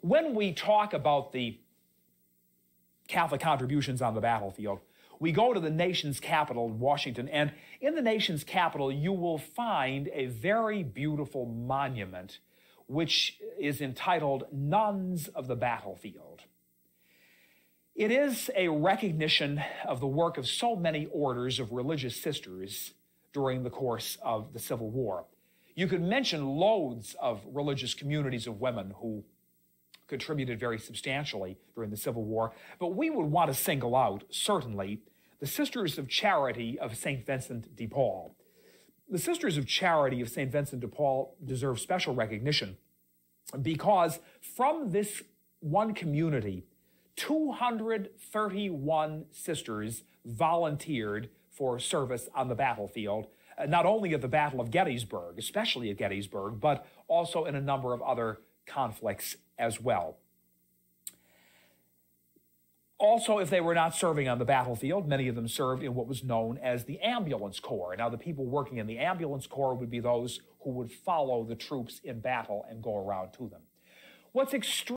When we talk about the Catholic contributions on the battlefield, we go to the nation's capital, Washington, and in the nation's capital, you will find a very beautiful monument which is entitled Nuns of the Battlefield. It is a recognition of the work of so many orders of religious sisters during the course of the Civil War. You could mention loads of religious communities of women who contributed very substantially during the Civil War, but we would want to single out, certainly, the Sisters of Charity of St. Vincent de Paul. The Sisters of Charity of St. Vincent de Paul deserve special recognition because from this one community, 231 sisters volunteered for service on the battlefield, uh, not only at the Battle of Gettysburg, especially at Gettysburg, but also in a number of other conflicts as well. Also, if they were not serving on the battlefield, many of them served in what was known as the ambulance corps. Now, the people working in the ambulance corps would be those who would follow the troops in battle and go around to them. What's extreme